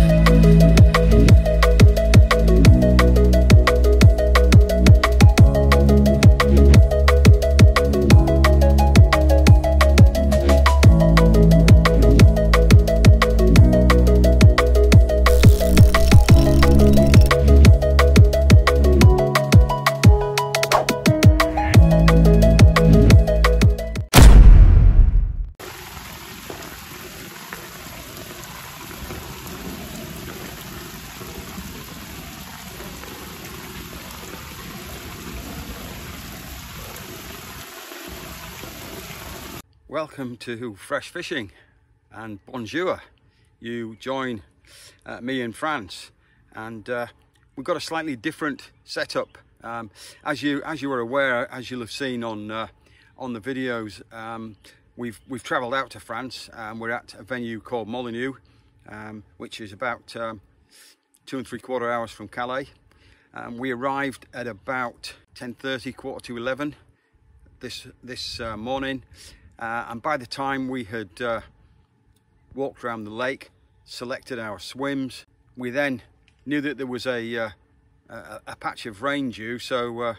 Welcome to Fresh Fishing and bonjour. You join uh, me in France and uh, we've got a slightly different setup. Um, as you as you are aware, as you'll have seen on uh, on the videos, um, we've we've travelled out to France and we're at a venue called Molyneux, um, which is about um, two and three quarter hours from Calais. we arrived at about 10:30, quarter to 11 this this uh, morning uh, and by the time we had uh, walked around the lake, selected our swims, we then knew that there was a, uh, a, a, patch of rain due, so uh,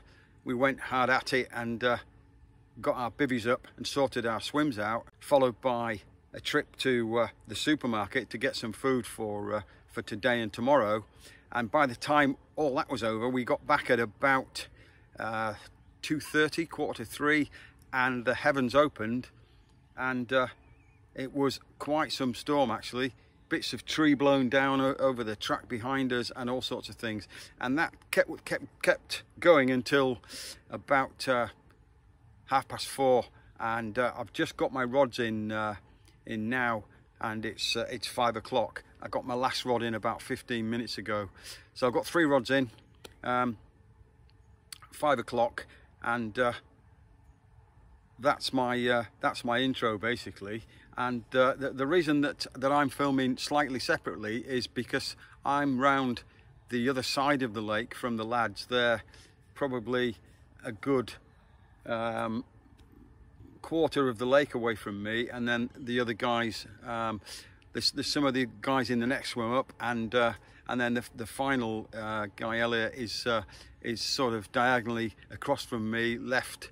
we went hard at it and uh, got our bivvies up and sorted our swims out, followed by a trip to uh, the supermarket to get some food for, for today and tomorrow. And by the time all that was over, we got back at about 2.30, quarter to three, and the heavens opened and uh, it was quite some storm actually. Bits of tree blown down over the track behind us and all sorts of things. And that kept kept kept going until about uh, half past four. And uh, I've just got my rods in uh, in now and it's uh, it's five o'clock. I got my last rod in about 15 minutes ago. So I've got three rods in um, five o'clock. And uh, that's my uh, that's my intro basically. And uh, the, the, reason that that I'm filming slightly separately is because I'm round the other side of the lake from the lads. They're probably a good um, quarter of the lake away from me and then the other guys um, there's, there's, some of the guys in the next swim up and uh, and then the, the final uh, guy Elliot is uh, is sort of diagonally across from me left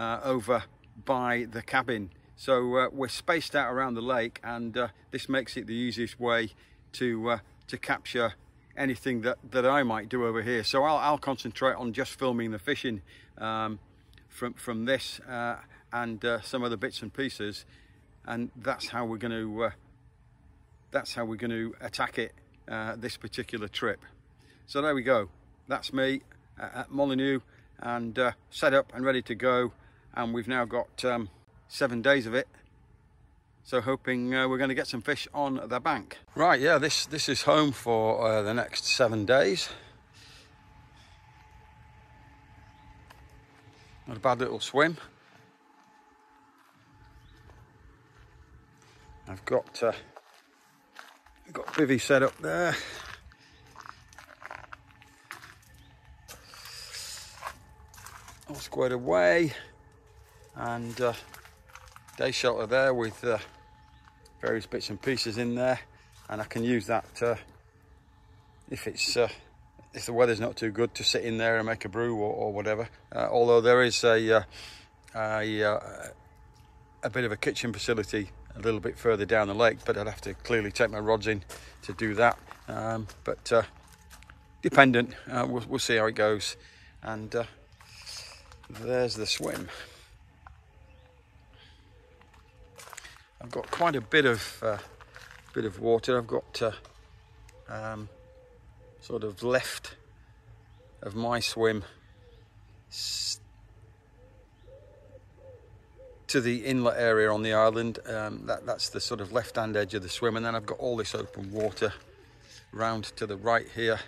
uh, over by the cabin. So uh, we're spaced out around the lake and uh, this makes it the easiest way to, uh, to capture anything that, that I might do over here. So I'll, I'll concentrate on just filming the fishing um, from, from this uh, and uh, some other bits and pieces. And that's how we're going to, that's how we're going to attack it this particular trip. So there we go. That's me at Molyneux and set up and ready to go and we've now got um, seven days of it. So hoping uh, we're going to get some fish on the bank. Right yeah this this is home for uh, the next seven days. Not a bad little swim. I've got uh, got bivy set up there. All squared away and uh, day shelter there with uh, various bits and pieces in there. And I can use that uh, if it's uh, if the weather's not too good to sit in there and make a brew or, or whatever. Uh, although there is a uh, a, a bit of a kitchen facility a little bit further down the lake but I'd have to clearly take my rods in to do that. Um, but dependent we'll, we'll, see how it goes. And there's the swim I've got quite a bit of uh, bit of water. I've got uh, um, sort of left of my swim to the inlet area on the island. Um, that, that's the sort of left-hand edge of the swim, and then I've got all this open water round to the right here,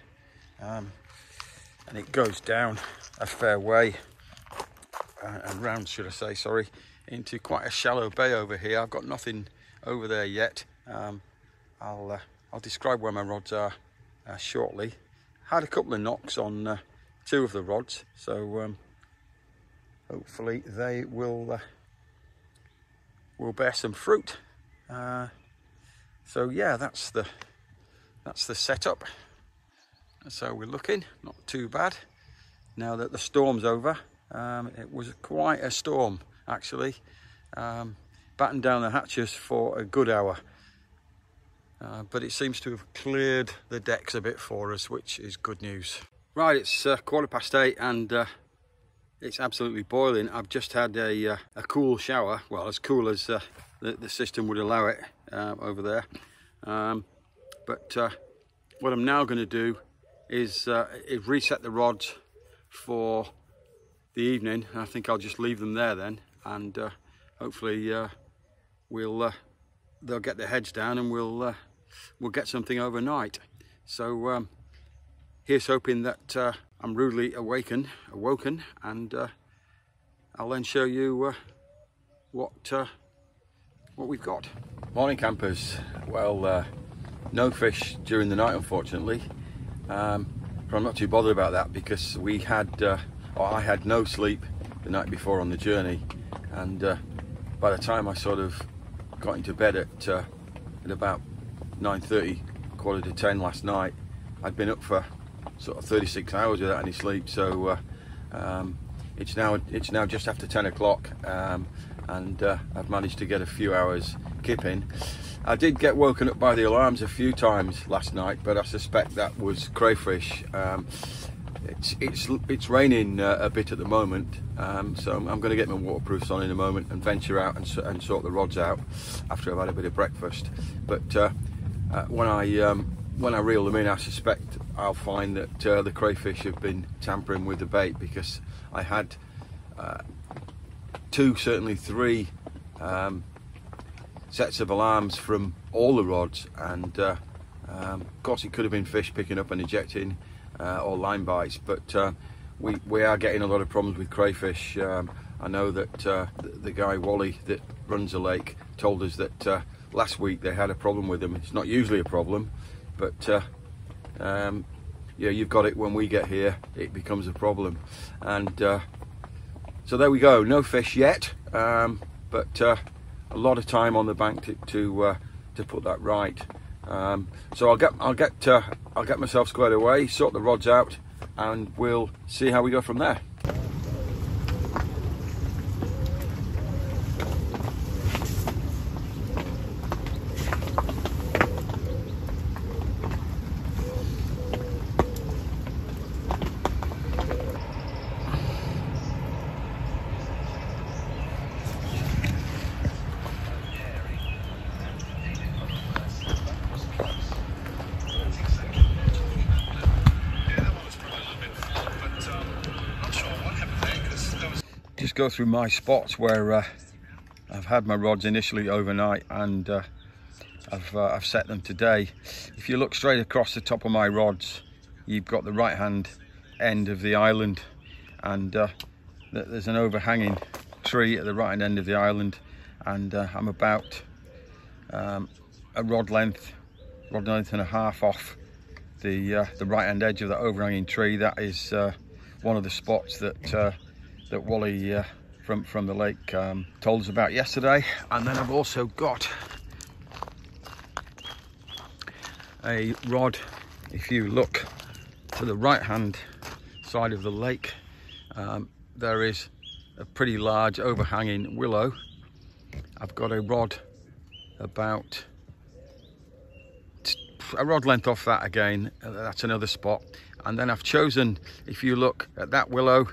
um, and it goes down a fair way uh, and round, should I say? Sorry into quite a shallow bay over here. I've got nothing over there yet. Um, I'll, uh, I'll describe where my rods are uh, shortly. Had a couple of knocks on uh, two of the rods, so um, hopefully they will uh, will bear some fruit. Uh, so yeah, that's the that's the setup. So we're looking, not too bad. Now that the storm's over, um, it was quite a storm actually. Um, battened down the hatches for a good hour. Uh, but it seems to have cleared the decks a bit for us, which is good news. Right, it's uh, quarter past eight and uh, it's absolutely boiling. I've just had a, uh, a cool shower, well, as cool as uh, the, the, system would allow it uh, over there. Um, but what I'm now going to do is, is reset the rods for the evening. I think I'll just leave them there then and hopefully we'll uh, they'll get their heads down and we'll uh, we'll get something overnight. So um, here's hoping that uh, I'm rudely awakened, awoken, and uh, I'll then show you uh, what uh, what we've got. Morning campers. Well, no fish during the night, unfortunately. Um, but I'm not too bothered about that because we had, or I had no sleep the night before on the journey, and by the time I sort of got into bed at, uh, at about 9.30, quarter to 10 last night. I'd been up for sort of 36 hours without any sleep, so uh, um, it's now it's now just after 10 o'clock, um, and uh, I've managed to get a few hours kipping. I did get woken up by the alarms a few times last night, but I suspect that was crayfish. Um, it's it's it's raining uh, a bit at the moment, um, so I'm, I'm going to get my waterproofs on in a moment and venture out and, and, sort the rods out after I've had a bit of breakfast. But uh, uh, when I um, when I reel them in, I suspect I'll find that uh, the crayfish have been tampering with the bait because I had uh, two, certainly three um, sets of alarms from all the rods, and uh, um, of course it could have been fish picking up and ejecting uh, or line bites, but uh, we, we are getting a lot of problems with crayfish. Um, I know that uh, the, guy Wally that runs the lake told us that uh, last week they had a problem with them. It's not usually a problem, but uh, um, yeah, you've got it when we get here, it becomes a problem. And uh, so there we go, no fish yet, um, but a lot of time on the bank to, to, to put that right. Um, so I'll get I'll get uh, I'll get myself squared away, sort the rods out, and we'll see how we go from there. Go through my spots where uh, I've had my rods initially overnight and uh, I've, uh, I've set them today. If you look straight across the top of my rods, you've got the right hand end of the island and uh, there's an overhanging tree at the right hand end of the island and uh, I'm about um, a rod length, rod length and a half off the, uh, the right hand edge of that overhanging tree. That is one of the spots that that Wally from, from the lake um, told us about yesterday. And then I've also got a rod, if you look to the right hand side of the lake, um, there is a pretty large overhanging willow. I've got a rod about a rod length off that again, that's another spot. And then I've chosen, if you look at that willow,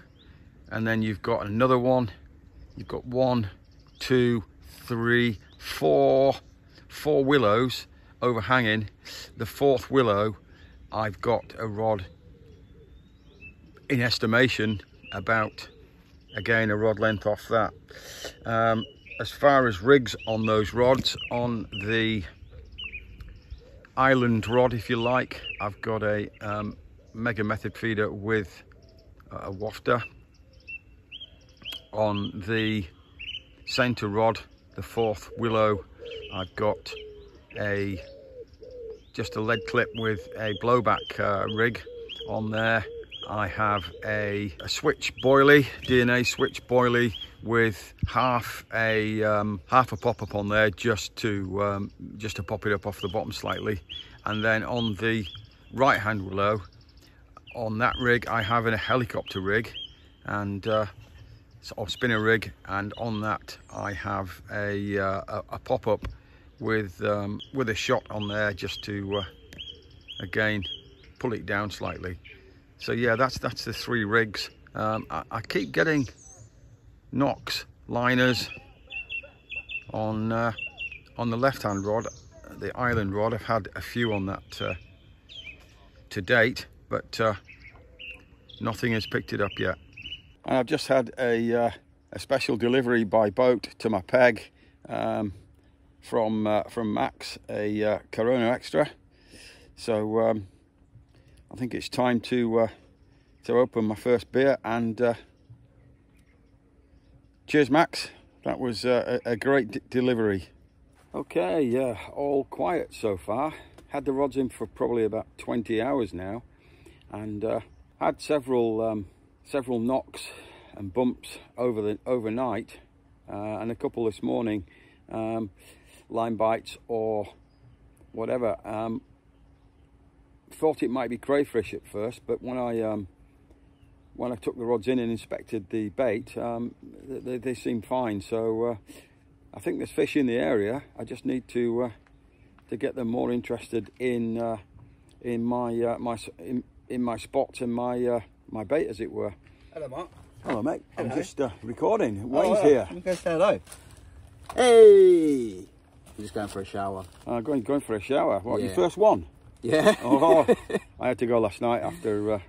and then you've got another one you've got one two three four four willows overhanging. The fourth willow I've got a rod in estimation about again a rod length off that. Um, as far as rigs on those rods on the island rod if you like I've got a um, mega method feeder with a wafter on the center rod, the fourth willow, I've got a just a lead clip with a blowback uh, rig on there. I have a, a switch boilie, DNA switch boilie with half a um, half a pop up on there just to um, just to pop it up off the bottom slightly. And then on the right hand willow on that rig I have a helicopter rig. And uh, or spinner rig and on that I have a, uh, a, a pop-up with um, with a shot on there just to uh, again pull it down slightly. So yeah that's that's the three rigs. Um, I, I, keep getting knocks liners on uh, on the left hand rod. The island rod I've had a few on that uh, to date but uh, nothing has picked it up yet and I've just had a, uh, a special delivery by boat to my peg um, from uh, from Max a uh, Corona Extra. So um, I think it's time to uh, to open my first beer and uh, cheers Max. That was uh, a, a, great delivery. Okay yeah all quiet so far. Had the rods in for probably about 20 hours now and had several um, several knocks and bumps over the overnight uh, and a couple this morning um, line bites or whatever. Um, thought it might be crayfish at first but when I um, when I took the rods in and inspected the bait um, they, they seem fine. So uh, I think there's fish in the area. I just need to uh, to get them more interested in uh, in my uh, my in, in my spots and my uh, my bait as it were. Hello Mark. Hello mate. Hello. I'm just uh, recording. Wayne's oh, here. I'm going to say hello. Hey! I'm just going for a shower. Uh, going going for a shower. What? Yeah. Your first one? Yeah. oh, I had to go last night after uh,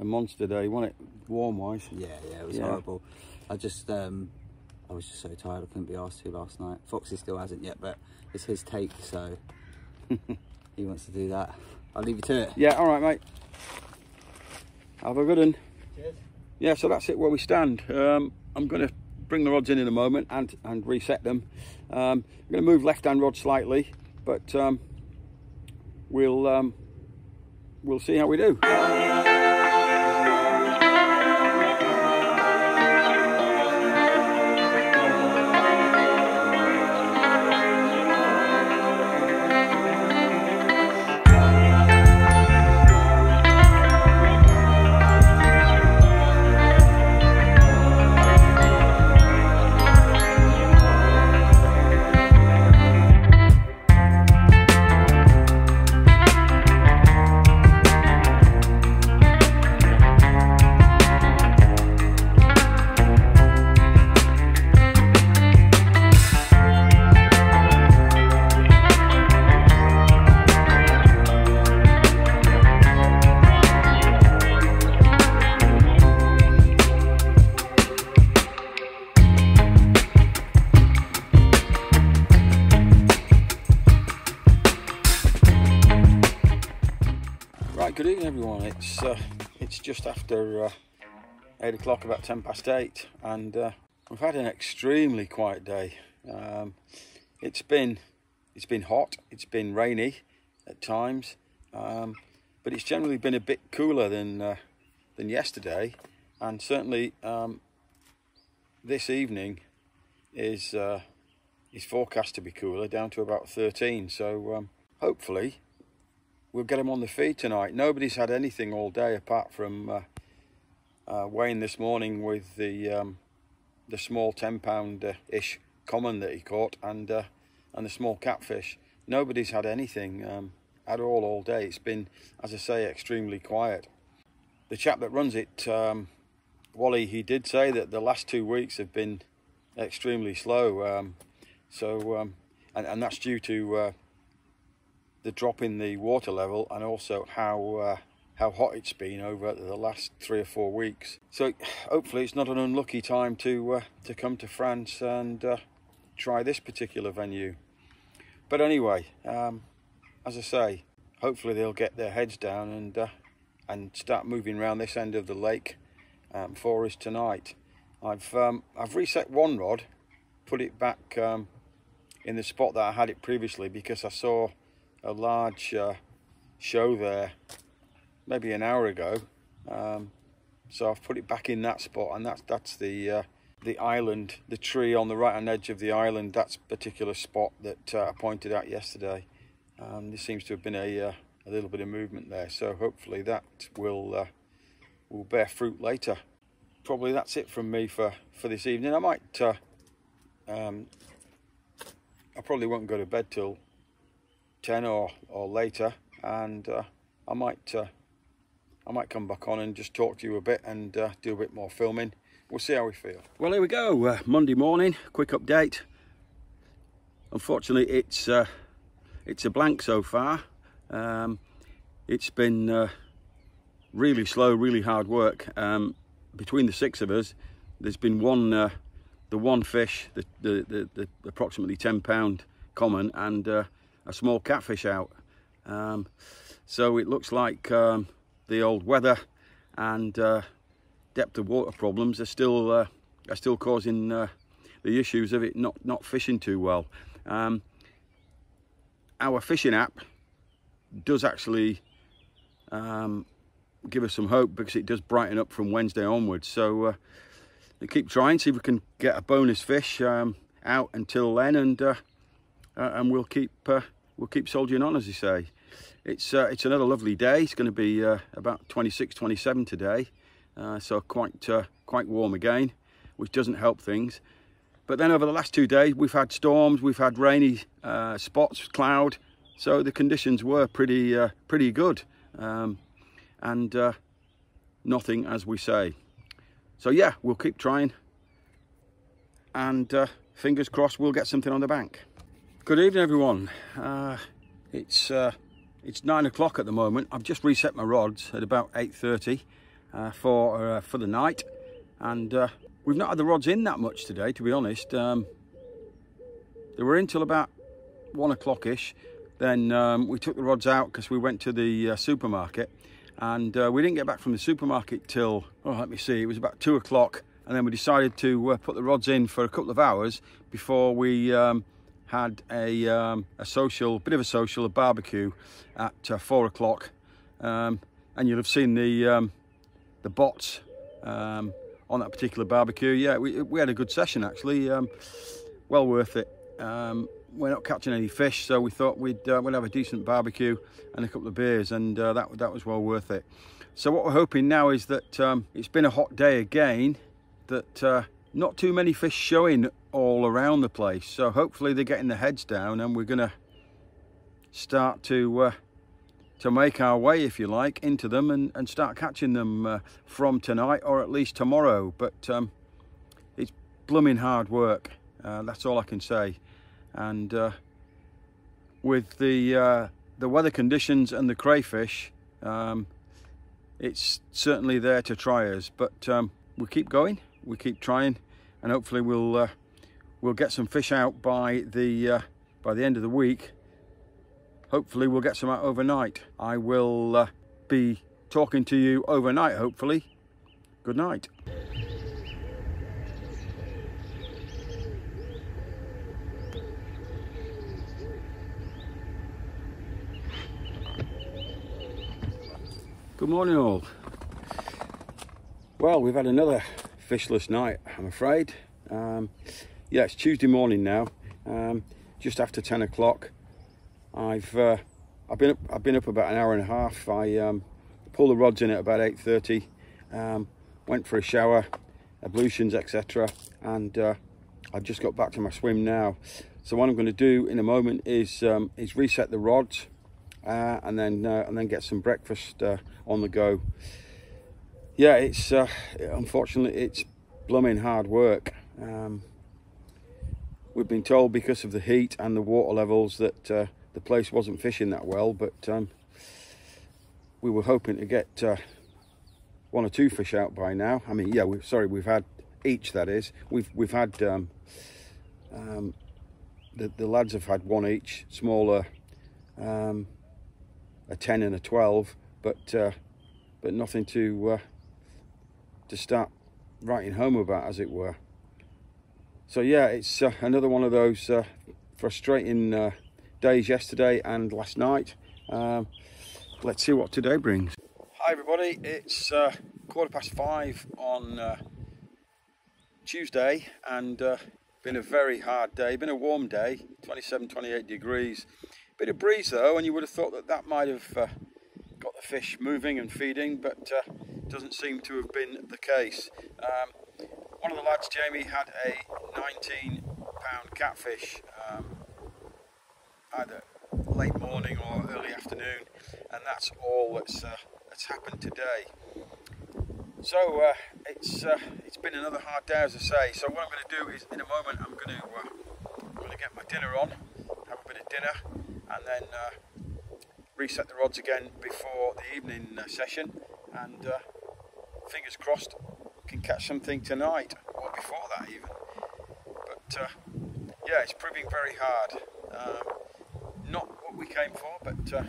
a monster day. Wasn't it warm wise? Yeah, yeah. It was yeah. horrible. I just um, I was just so tired. I couldn't be asked to last night. Foxy still hasn't yet, but it's his take, so he wants to do that. I'll leave you to it. Yeah, all right, mate. Have a good one. Cheers. Yeah, so that's it where we stand. Um, I'm going to bring the rods in in a moment and, and reset them. Um, I'm going to move left-hand rod slightly, but um, we'll um, we'll see how we do. After uh, eight o'clock, about ten past eight, and uh, we've had an extremely quiet day. Um, it's been it's been hot, it's been rainy at times, um, but it's generally been a bit cooler than uh, than yesterday, and certainly um, this evening is uh, is forecast to be cooler, down to about 13. So um, hopefully we'll get them on the feed tonight. Nobody's had anything all day apart from uh, uh, Wayne this morning with the um, the small 10 pound uh, ish common that he caught and uh, and the small catfish. Nobody's had anything um, at all all day. It's been, as I say, extremely quiet. The chap that runs it, um, Wally, he did say that the last two weeks have been extremely slow. Um, so, um, and, and that's due to uh, the drop in the water level and also how uh, how hot it's been over the last three or four weeks. So hopefully it's not an unlucky time to uh, to come to France and uh, try this particular venue. But anyway, um, as I say, hopefully they'll get their heads down and uh, and start moving around this end of the lake um, for us tonight. I've um, I've reset one rod, put it back um, in the spot that I had it previously because I saw a large uh, show there maybe an hour ago um, so I've put it back in that spot and that's that's the uh, the island the tree on the right hand edge of the island that's particular spot that uh, I pointed out yesterday Um, there seems to have been a, uh, a little bit of movement there, so hopefully that will uh, will bear fruit later. Probably that's it from me for, for this evening. I might, uh, um, I probably won't go to bed till 10 or, or later, and uh, I might uh, I might come back on and just talk to you a bit and uh, do a bit more filming. We'll see how we feel. Well, here we go. Uh, Monday morning, quick update. Unfortunately, it's uh, it's a blank so far. Um, it's been uh, really slow, really hard work. Um, between the six of us, there's been one, uh, the one fish, the, the, the, the approximately 10 pound common and uh, a small catfish out. Um, so it looks like um, the old weather and uh, depth of water problems are still uh, are still causing uh, the issues of it not not fishing too well. Um, our fishing app does actually um, give us some hope because it does brighten up from Wednesday onwards. So uh, keep trying, see if we can get a bonus fish um, out until then, and uh, uh, and we'll keep uh, we'll keep soldiering on, as you say. It's uh, it's another lovely day. It's going to be uh, about 26, 27 today, uh, so quite uh, quite warm again, which doesn't help things. But then over the last two days, we've had storms, we've had rainy uh, spots, cloud, so the conditions were pretty uh, pretty good, um, and nothing as we say. So yeah, we'll keep trying, and fingers crossed we'll get something on the bank. Good evening, everyone. it's it's nine o'clock at the moment. I've just reset my rods at about 8.30 uh, for, uh, for the night. And uh, we've not had the rods in that much today, to be honest. Um, they were in till about one o'clock-ish. Then um, we took the rods out because we went to the uh, supermarket. And uh, we didn't get back from the supermarket till, oh, let me see, it was about two o'clock. And then we decided to uh, put the rods in for a couple of hours before we um, had a, um, a social, bit of a social, a barbecue at uh, four o'clock. Um, and you'll have seen the, um, the bots um, on that particular barbecue. Yeah, we, we had a good session actually, um, well worth it. We're not catching any fish, so we thought we'd, uh, we'd have a decent barbecue and a couple of beers, and uh, that, that was well worth it. So what we're hoping now is that it's been a hot day again, that uh, not too many fish showing all around the place. So hopefully they're getting the heads down and we're gonna start to uh, to make our way if you like into them and, and start catching them uh, from tonight or at least tomorrow. But um, it's blooming hard work uh, that's all I can say. And uh, with the uh, the weather conditions and the crayfish um, it's certainly there to try us. But um, we keep going. We keep trying and hopefully we'll uh, we'll get some fish out by the uh, by the end of the week. Hopefully we'll get some out overnight. I will uh, be talking to you overnight hopefully. Good night. Good morning all. Well, we've had another fishless night, I'm afraid. Um, yeah, it's Tuesday morning now, um, just after 10 o'clock. I've uh, I've been up, I've been up about an hour and a half. I um, pulled the rods in at about 8:30. Um, went for a shower, ablutions, etc. And uh, I've just got back to my swim now. So what I'm going to do in a moment is um, is reset the rods uh, and then uh, and then get some breakfast uh, on the go yeah, it's uh, unfortunately it's blooming hard work. Um, we've been told because of the heat and the water levels that uh, the place wasn't fishing that well, but um, we were hoping to get uh, one or two fish out by now. I mean, yeah, we sorry, we've had each. That is, we've we've had um, um the the lads have had one each, smaller, um, a ten and a twelve, but uh, but nothing to uh, to start writing home about, as it were. So yeah, it's uh, another one of those uh, frustrating uh, days yesterday and last night. Um, let's see what today brings. Hi everybody, it's uh, quarter past five on uh, Tuesday and uh, been a very hard day, been a warm day, 27, 28 degrees. Bit of breeze though, and you would have thought that that might have got the fish moving and feeding, but uh, doesn't seem to have been the case. Um, one of the lads, Jamie, had a 19 pound catfish um, either late morning or early afternoon, and that's all that's, uh, that's happened today. So uh, it's uh, it's been another hard day, as I say. So what I'm going to do is, in a moment, I'm going to uh, I'm going to get my dinner on, have a bit of dinner, and then uh, reset the rods again before the evening uh, session, and uh, fingers crossed, can catch something tonight or before that even. But uh, yeah, it's proving very hard. Um, not what we came for, but uh,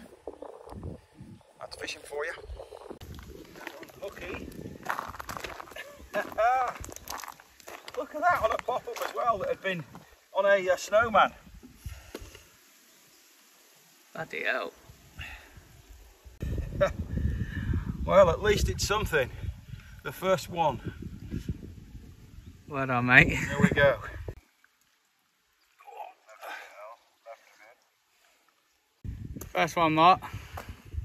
that's fishing for you. Hooky. Look at that on a pop up as well that had been on a uh, snowman. Bloody hell. Well, at least it's something. The first one. Well done, mate. There we go. First one, Mark.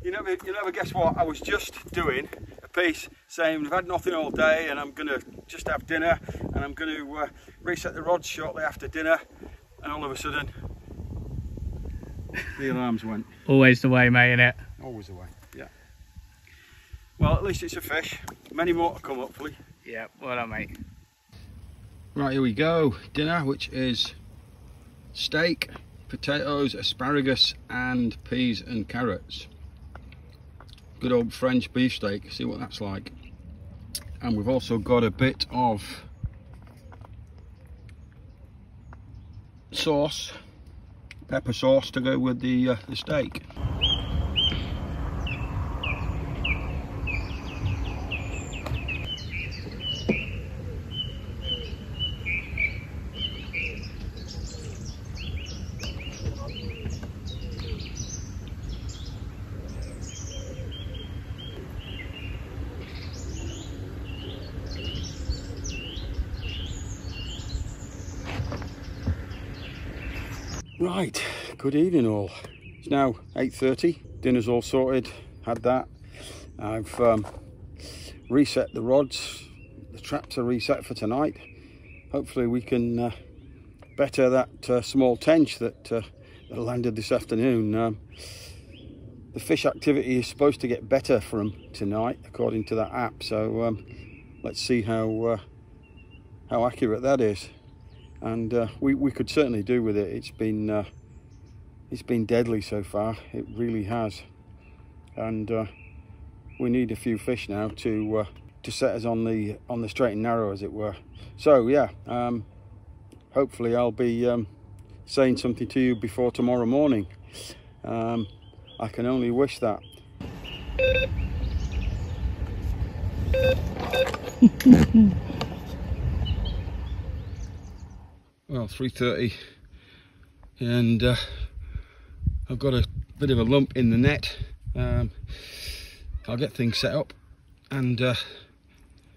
You never, you never guess what? I was just doing a piece saying I've had nothing all day and I'm going to just have dinner and I'm going to uh, reset the rods shortly after dinner and all of a sudden the alarms went. Always the way, mate, innit? Always the yeah. Well, at least it's a fish. Many more to come, hopefully. Yeah, well done, mate. Right, here we go. Dinner, which is steak, potatoes, asparagus, and peas and carrots. Good old French beefsteak. See what that's like. And we've also got a bit of sauce, pepper sauce to go with the, uh, the steak. Right, good evening all. It's now 8.30, dinner's all sorted, had that. I've um, reset the rods, the traps are reset for tonight. Hopefully we can uh, better that uh, small tench that, uh, landed this afternoon. Um, the fish activity is supposed to get better from tonight according to that app, so um, let's see how, uh, how accurate that is and uh, we, we could certainly do with it it's been uh, it's been deadly so far. It really has. And uh, we need a few fish now to uh, to set us on the on the straight and narrow as it were. So yeah um, hopefully I'll be um, saying something to you before tomorrow morning. Um, I can only wish that. Well 3.30 and uh, I've got a bit of a lump in the net. Um, I'll get things set up and uh,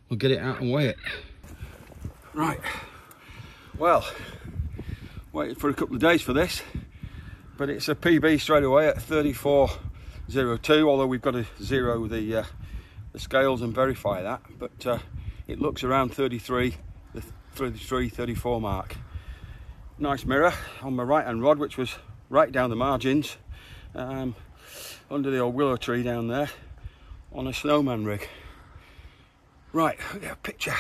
we'll get it out and weigh it. Right. Well waited for a couple of days for this but it's a PB straight away at 34.02 although we've got to zero the, uh, the scales and verify that but uh, it looks around 33 the 33 34 mark. Nice mirror on my right hand rod which was right down the margins um, under the old willow tree down there on a snowman rig. Right look at a picture.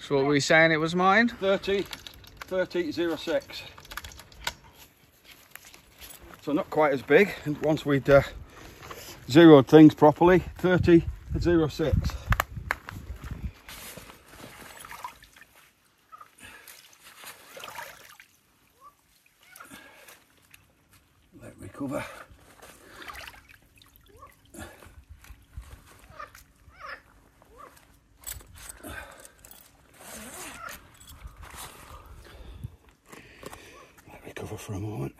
So what were we saying it was mine? 30 30 06 so not quite as big and once we'd uh, zeroed things properly 30 06 let me cover let me cover for a moment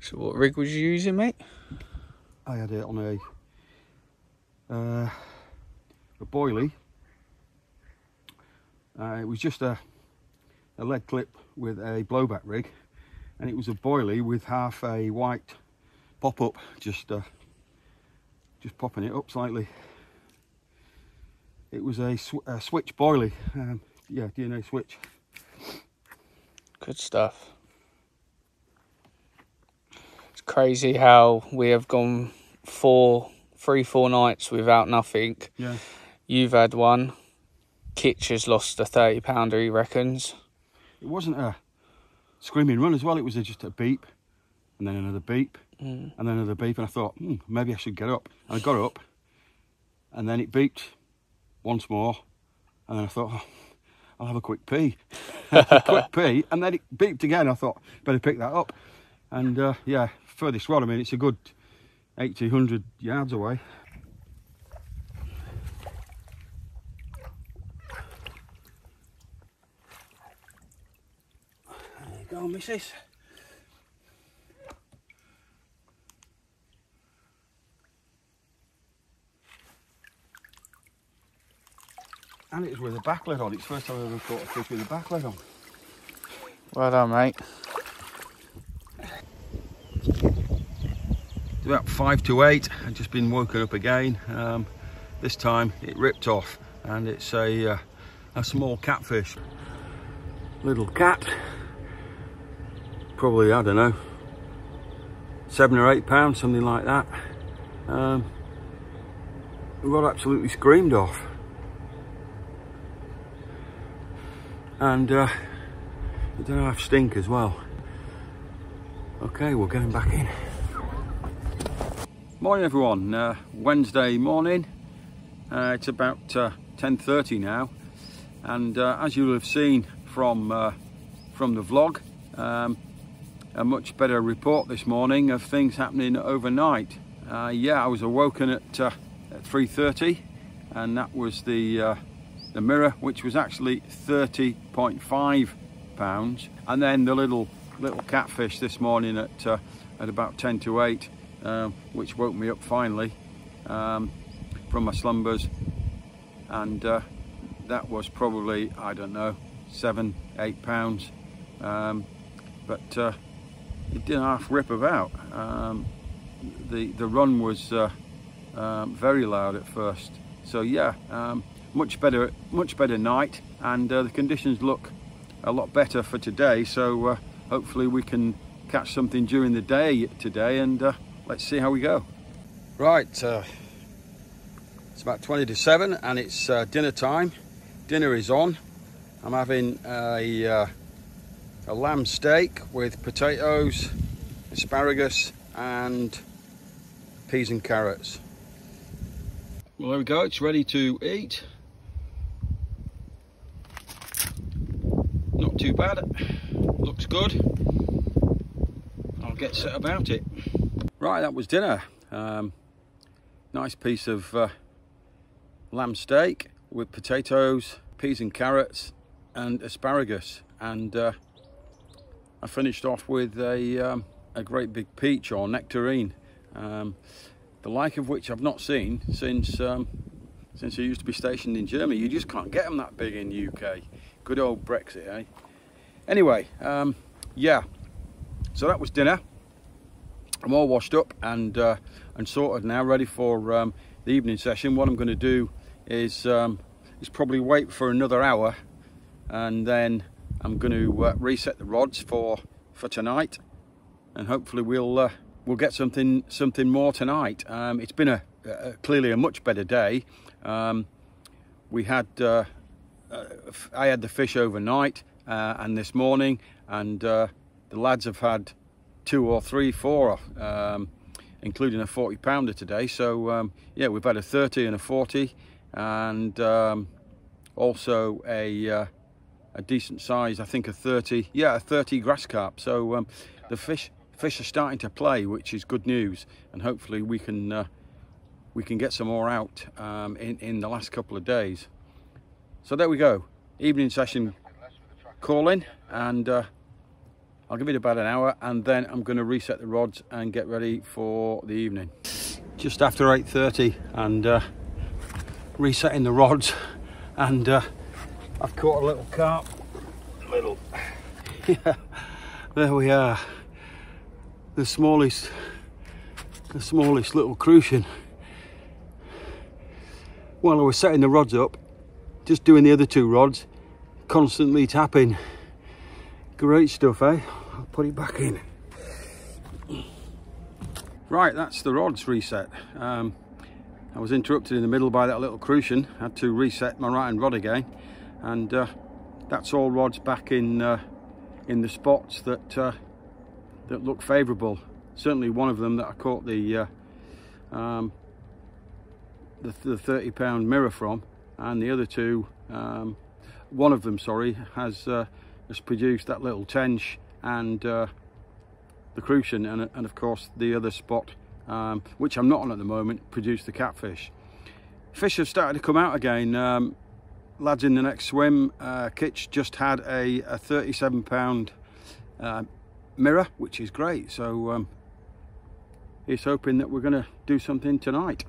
So what rig was you using, mate? I had it on a uh, a boilie. Uh, it was just a, a lead clip with a blowback rig, and it was a boilie with half a white pop-up, just uh, just popping it up slightly. It was a, sw a switch boilie, um, yeah, DNA switch. Good stuff. It's crazy how we have gone four, three, four nights without nothing. Yeah. You've had one. Kitch has lost a thirty pounder, he reckons. It wasn't a screaming run as well. It was just a beep, and then another beep, Mm. and then another beep. And I thought, hmm, maybe I should get up. And I got up, and then it beeped once more, and then I thought, oh, I'll have a quick pee. a quick pee, and then it beeped again. I thought, better pick that up. And uh, yeah, furthest rod. I mean, it's a good 1800 yards away. Go, missus. And it was with a back lead on. It's the first time I've ever caught a fish with a back lead on. Well done, mate. It's about five to eight. I've just been woken up again. Um, this time it ripped off, and it's a uh, a small catfish. Little cat, probably I don't know, seven or eight pounds, something like that. Um, got absolutely screamed off, and uh, it don't know, have stink as well. Okay, we're him back in. Morning everyone, uh, Wednesday morning. Uh, it's about uh, 10.30 now and uh, as you'll have seen from, uh, from the vlog, um, a much better report this morning of things happening overnight. Uh, yeah, I was awoken at, uh, at 3.30 and that was the, uh, the mirror which was actually 30.5 pounds. And then the little little catfish this morning at, uh, at about 10 to 8 um, which woke me up finally um, from my slumbers. And uh, that was probably I don't know seven eight pounds. Um, but uh, it didn't half rip about um, the the run was uh, um, very loud at first so yeah um, much better much better night and uh, the conditions look a lot better for today so uh, hopefully we can catch something during the day today and uh, let's see how we go. Right, uh, it's about 20 to 7 and it's uh, dinner time. Dinner is on. I'm having a, a lamb steak with potatoes, asparagus and peas and carrots. Well, there we go, it's ready to eat. Not too bad, looks good. I'll get set about it. Right, that was dinner. Um, nice piece of uh, lamb steak with potatoes, peas and carrots, and asparagus. And uh, I finished off with a, um, a great big peach or nectarine, um, the like of which I've not seen since um, since I used to be stationed in Germany. You just can't get them that big in the UK. Good old Brexit, eh? Anyway, um, yeah. So that was dinner. I'm all washed up and uh, and sorted now, ready for um, the evening session. What I'm going to do is um, is probably wait for another hour, and then I'm going to uh, reset the rods for for tonight, and hopefully we'll uh, we'll get something something more tonight. Um, it's been a, a, clearly a much better day. Um, we had uh, I had the fish overnight uh, and this morning, and uh, the lads have had two or three, four, um, including a 40 pounder today. So um, yeah, we've had a 30 and a 40, and um, also a uh, a decent size. I think a 30, yeah, a 30 grass carp. So um, the fish fish are starting to play, which is good news, and hopefully we can uh, we can get some more out um, in in the last couple of days. So there we go, evening session calling, and. Uh, I'll give it about an hour and then I'm going to reset the rods and get ready for the evening. Just after 8.30 and uh, resetting the rods and uh, I've caught a little carp. Little. yeah, there we are. The smallest, the smallest little crucian. While I was setting the rods up, just doing the other two rods, constantly tapping. Great stuff, eh? I'll put it back in. Right, that's the rods reset. Um, I was interrupted in the middle by that little crucian. Had to reset my right hand rod again, and uh, that's all rods back in uh, in the spots that uh, that look favourable. Certainly, one of them that I caught the uh, um, the, the 30 pound mirror from, and the other two, um, one of them, sorry, has uh, has produced that little tench and uh, the crucian and, and of course the other spot um, which I'm not on at the moment produced the catfish fish have started to come out again um, lads in the next swim uh, Kitch just had a, a 37 pound uh, mirror which is great. So um, he's hoping that we're going to do something tonight.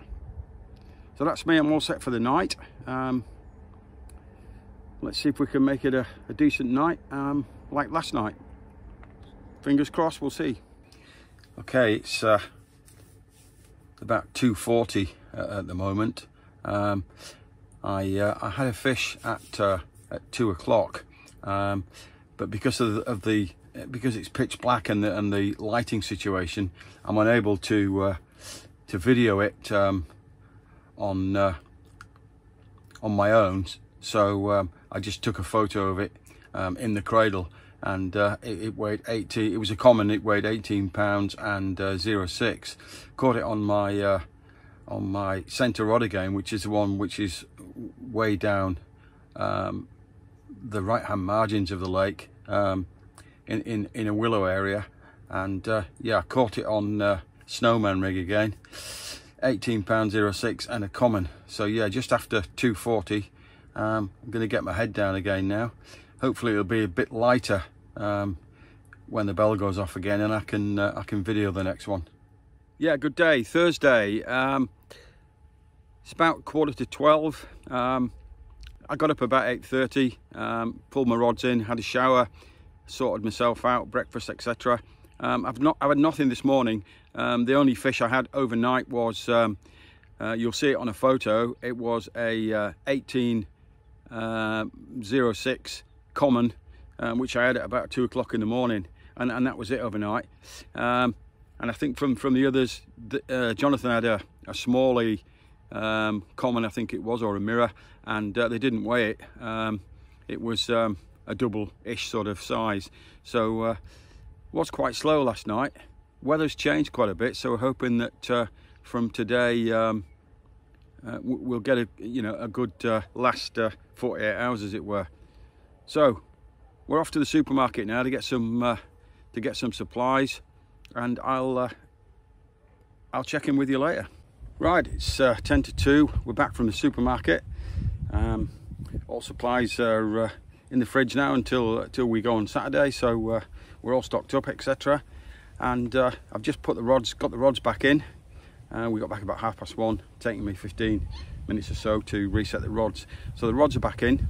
So that's me. I'm all set for the night. Um, let's see if we can make it a, a decent night um, like last night. Fingers crossed we'll see. Okay it's uh, about 240 uh, at the moment. Um, I, uh, I had a fish at uh, at two o'clock um, but because of the, of the, because it's pitch black and the, and the lighting situation I'm unable to uh, to video it um, on uh, on my own. So um, I just took a photo of it um, in the cradle and uh, it, it, weighed 80 it was a common it weighed 18 pounds and uh, 06 caught it on my uh, on my center rod again which is the one which is way down um, the right hand margins of the lake um, in, in in a willow area and uh, yeah I caught it on uh, snowman rig again 18 pound 06 and a common so yeah just after 240 um, I'm to get my head down again now hopefully it'll be a bit lighter um, when the bell goes off again and I can uh, I can video the next one. Yeah, good day. Thursday. It's about quarter to 12. Um, I got up about 8.30, um, pulled my rods in, had a shower, sorted myself out, breakfast, etc. Um, I've not, I've had nothing this morning. Um, the only fish I had overnight was, um, uh, you'll see it on a photo, it was a uh, 18 uh, 06 common, um, which I had at about two o'clock in the morning, and, and that was it overnight. And I think from from the others, uh, Jonathan had a, a smally um, common, I think it was, or a mirror, and uh, they didn't weigh it. Um, it was um, a double-ish sort of size. So uh, was quite slow last night. Weather's changed quite a bit, so we're hoping that uh, from today um, uh, we'll get a you know a good uh, last uh, 48 hours, as it were. So we're off to the supermarket now to get some to get some supplies, and I'll I'll check in with you later. Right, it's uh, 10 to 2. We're back from the supermarket. Um, all supplies are uh, in the fridge now until until we go on Saturday, so uh, we're all stocked up, etc. And uh, I've just put the rods, got the rods back in. we got back about half past one, taking me 15 minutes or so to reset the rods. So the rods are back in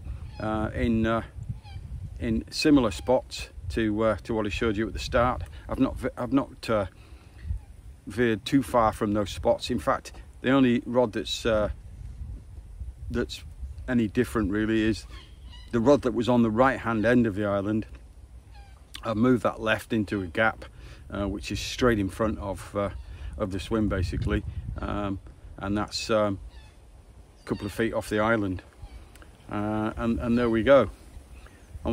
in in similar spots to uh, to what I showed you at the start. I've not I've not uh, veered too far from those spots. In fact, the only rod that's uh, that's any different really is the rod that was on the right hand end of the island. I've moved that left into a gap, uh, which is straight in front of uh, of the swim basically, um, and that's um, a couple of feet off the island. Uh, and, and there we go.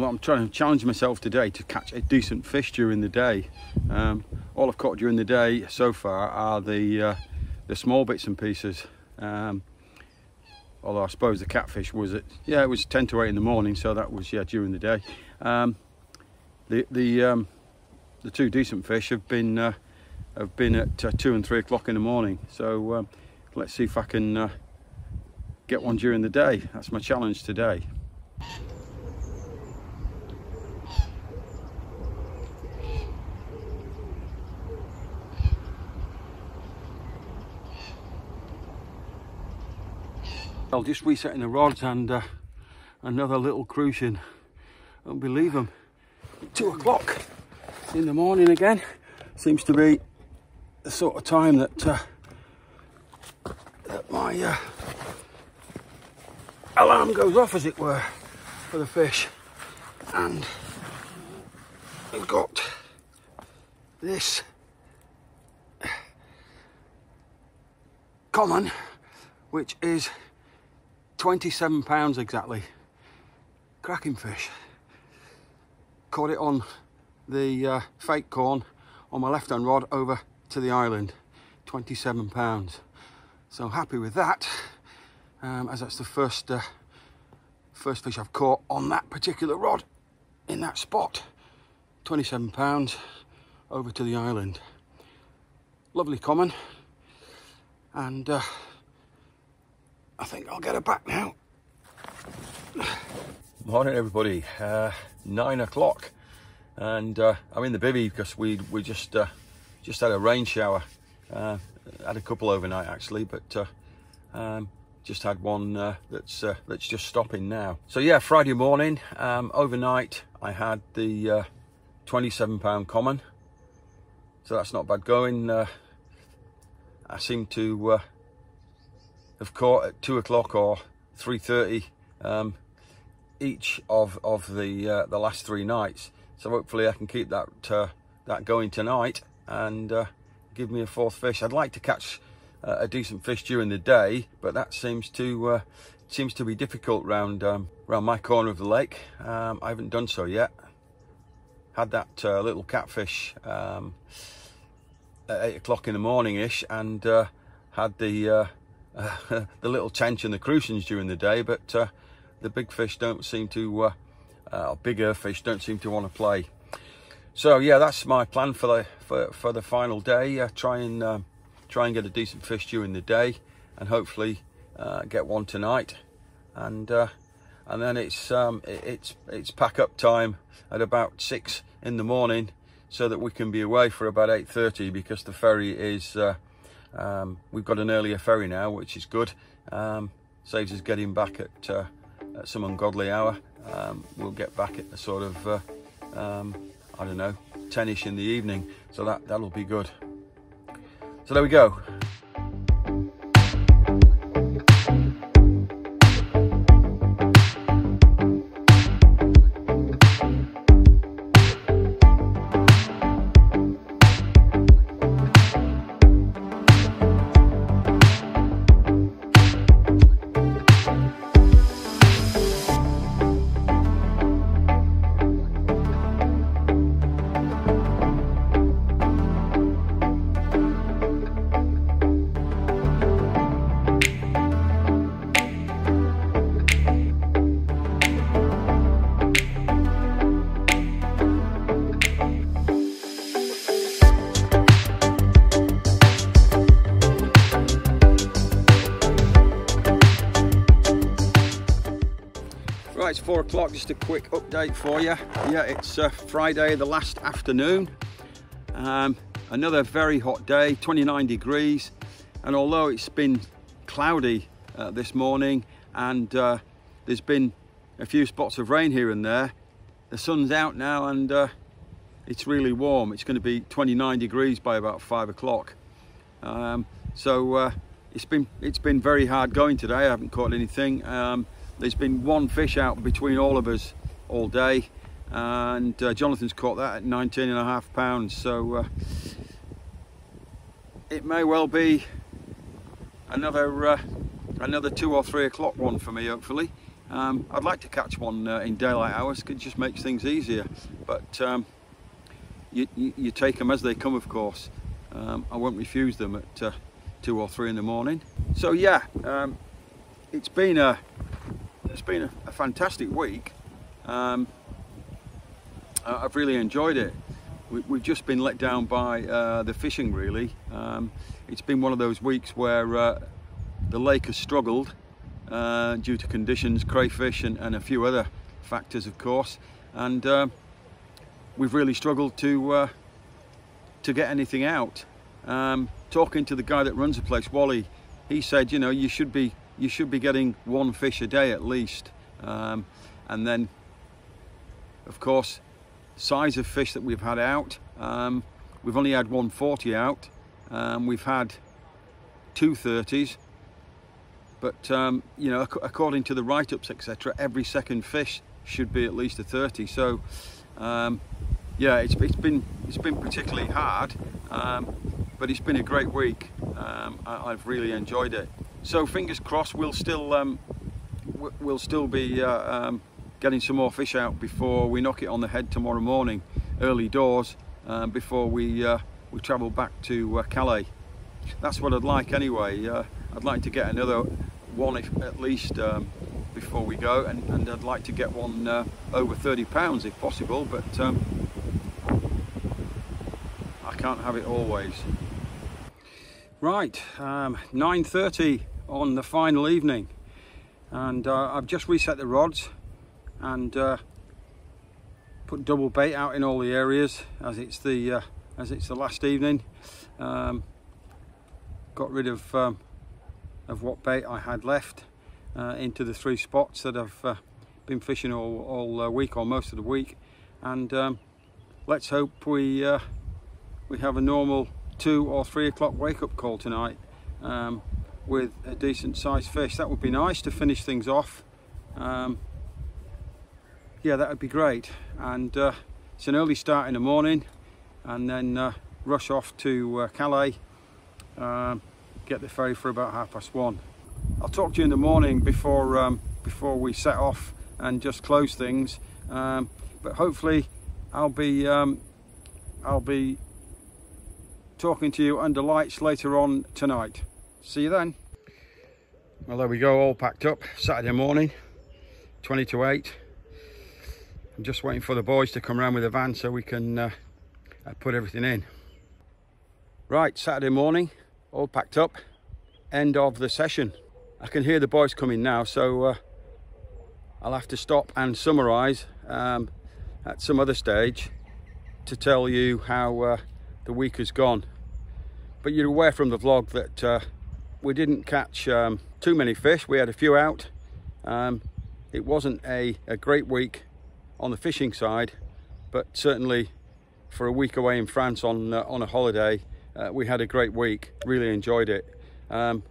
I'm trying to challenge myself today to catch a decent fish during the day. Um, all I've caught during the day so far are the uh, the small bits and pieces. Um, although I suppose the catfish was at yeah it was 10 to 8 in the morning, so that was yeah during the day. Um, the the um, the two decent fish have been uh, have been at uh, two and three o'clock in the morning. So um, let's see if I can uh, get one during the day. That's my challenge today. Just resetting the rods and uh, another little crucian. Don't believe them. Two o'clock. in the morning again. Seems to be the sort of time that, uh, that my uh, alarm goes off, as it were, for the fish. And we've got this common, which is 27 pounds exactly. Cracking fish. Caught it on the uh, fake corn on my left hand rod over to the island. 27 pounds. So happy with that, um, as that's the first uh, first fish I've caught on that particular rod in that spot. 27 pounds over to the island. Lovely common, and uh, I think I'll get her back now. Morning, everybody. Uh, nine o'clock, and uh, I'm in the bivvy because we we just uh, just had a rain shower. Uh, had a couple overnight actually, but uh, um, just had one uh, that's that's just stopping now. So yeah, Friday morning, um, overnight, I had the uh, 27 pound common. So that's not bad going. I seem to uh, have caught at two o'clock or 3:30 um, each of of the uh, the last three nights. So hopefully I can keep that that going tonight and give me a fourth fish. I'd like to catch uh, a decent fish during the day, but that seems to uh, seems to be difficult round um, around my corner of the lake. Um, I haven't done so yet. Had that uh, little catfish um, at eight o'clock in the morning ish, and uh, had the uh, the little tench and the crucians during the day, but uh, the big fish don't seem to, bigger fish don't seem to want to play. So yeah, that's my plan for the for, for the final day. try and um, try and get a decent fish during the day and hopefully uh, get one tonight and uh, and then it's um, it, it's it's pack up time at about six in the morning so that we can be away for about 8.30 because the ferry is uh, um, we've got an earlier ferry now which is good. Um, saves us getting back at, uh, at some ungodly hour. Um, we'll get back at the sort of uh, um, I don't know 10ish in the evening. So that that'll be good. So there we go. Just a quick update for you. Yeah, it's uh, Friday, the last afternoon. Um, another very hot day, 29 degrees. And although it's been cloudy uh, this morning and uh, there's been a few spots of rain here and there, the sun's out now and uh, it's really warm. It's going to be 29 degrees by about five o'clock. Um, so uh, it's been it's been very hard going today. I haven't caught anything. Um, there's been one fish out between all of us all day and uh, Jonathan's caught that at 19 and a half pounds so uh, it may well be another uh, another two or three o'clock one for me hopefully. Um, I'd like to catch one uh, in daylight hours it just makes things easier but um, you, you, take them as they come of course. Um, I won't refuse them at uh, two or three in the morning. So yeah um, it's been a it's been a, a fantastic week. Um, I've really enjoyed it. We, have just been let down by uh, the fishing really. Um, it's been one of those weeks where uh, the lake has struggled uh, due to conditions, crayfish and, and, a few other factors of course. And uh, we've really struggled to, uh, to get anything out. Um, talking to the guy that runs the place, Wally, he said, you know, you should be you should be getting one fish a day at least. Um, and then, of course, size of fish that we've had out, Um, we've only had 140 out. Um, we've had two 30s, but um, you know, ac according to the write-ups, etc., every second fish should be at least a 30. So, um, yeah, it's, it's been it's been particularly hard, um, but it's been a great week. Um, I, have really enjoyed it. So, fingers crossed, we'll still um, we'll still be uh, getting some more fish out before we knock it on the head tomorrow morning, early doors, um, before we uh, we travel back to uh, Calais. That's what I'd like anyway. Uh, I'd like to get another one if, at least um, before we go, and, and, I'd like to get one uh, over 30 pounds if possible, but um, I can't have it always. Right, um, 9.30 on the final evening. And uh, I've just reset the rods and uh, put double bait out in all the areas as it's the uh, as it's the last evening. Um, got rid of um, of what bait I had left uh, into the three spots that I've uh, been fishing all, all uh, week or most of the week. And um, let's hope we we have a normal two or three o'clock wake-up call tonight. Um, with a decent sized fish that would be nice to finish things off um, yeah, that would be great. And uh, it's an early start in the morning and then uh, rush off to uh, Calais, um, get the ferry for about half past one. I'll talk to you in the morning before, um, before we set off and just close things. Um, but hopefully I'll be, um, I'll be talking to you under lights later on tonight. See you then. Well, there we go, all packed up. Saturday morning, 20 to 8. I'm just waiting for the boys to come around with a van so we can uh, uh, put everything in. Right, Saturday morning, all packed up, end of the session. I can hear the boys coming now, so uh, I'll have to stop and summarise um, at some other stage to tell you how uh, the week has gone. But you're aware from the vlog that uh, we didn't catch um, too many fish. We had a few out. Um, it wasn't a, a great week on the fishing side, but certainly for a week away in France on uh, on a holiday, uh, we had a great week. Really enjoyed it. Um,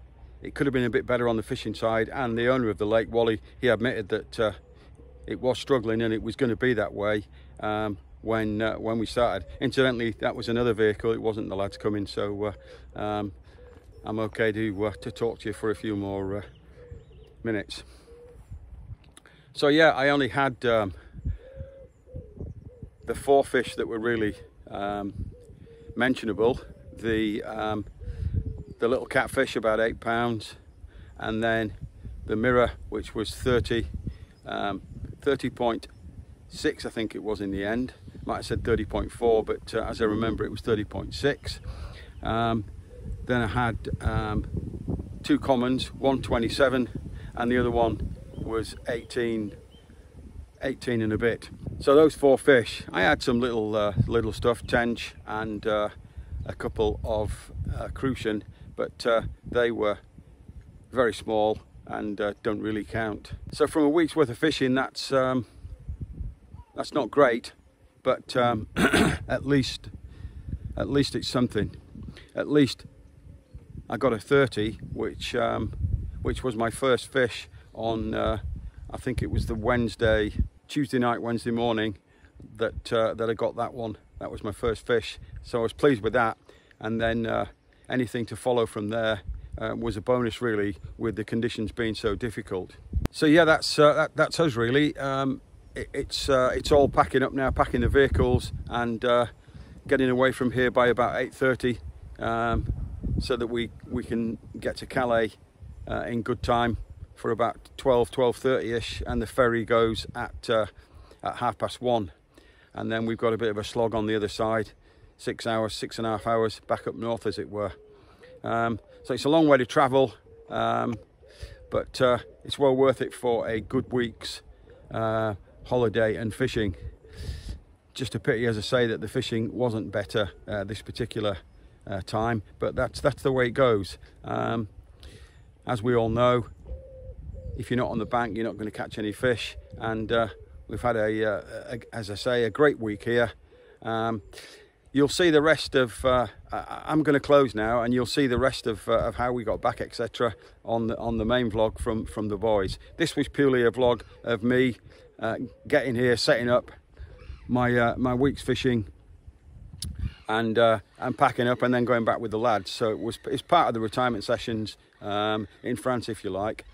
it could have been a bit better on the fishing side, and the owner of the lake, Wally, he admitted that uh, it was struggling and it was going to be that way um, when uh, when we started. Incidentally, that was another vehicle. It wasn't the lads coming, so uh, um, I'm okay to uh, to talk to you for a few more minutes. So yeah, I only had um, the four fish that were really um, mentionable, the um, the little catfish about eight pounds, and then the mirror which was 30, um, 30.6 I think it was in the end. Might have said 30.4, but uh, as I remember it was 30.6. Then I had um, two commons, 127, and the other one was 18 18 and a bit. So those four fish, I had some little uh, little stuff, tench and uh, a couple of uh, crucian, but uh, they were very small and uh, don't really count. So from a week's worth of fishing, that's um, that's not great, but um, at least at least it's something. At least I got a 30, which um, which was my first fish on. Uh, I think it was the Wednesday Tuesday night, Wednesday morning that uh, that I got that one. That was my first fish, so I was pleased with that. And then uh, anything to follow from there uh, was a bonus, really, with the conditions being so difficult. So yeah, that's uh, that, that's us really. Um, it, it's uh, it's all packing up now, packing the vehicles and getting away from here by about 8:30, um, so that we we can get to Calais in good time for about 12, 12.30ish and the ferry goes at, uh, at half past one. And then we've got a bit of a slog on the other side, six hours, six and a half hours back up north as it were. Um, so it's a long way to travel, um, but uh, it's well worth it for a good week's uh, holiday and fishing. Just a pity, as I say, that the fishing wasn't better uh, this particular uh, time, but that's that's the way it goes. Um, as we all know, if you're not on the bank, you're not going to catch any fish. And uh, we've had a, uh, a, as I say, a great week here. Um, you'll see the rest of. Uh, I'm going to close now, and you'll see the rest of, uh, of how we got back, etc., on the on the main vlog from from the boys. This was purely a vlog of me uh, getting here, setting up my my week's fishing, and uh, and packing up, and then going back with the lads. So it was it's part of the retirement sessions um, in France, if you like.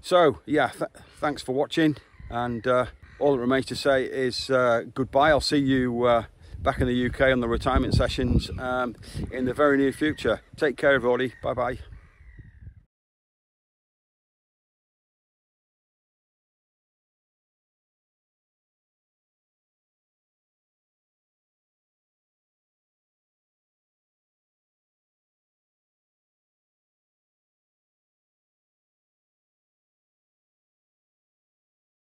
So yeah, th thanks for watching, and uh, all that remains to say is uh, goodbye. I'll see you uh, back in the UK on the retirement sessions um, in the very near future. Take care, everybody. Bye bye.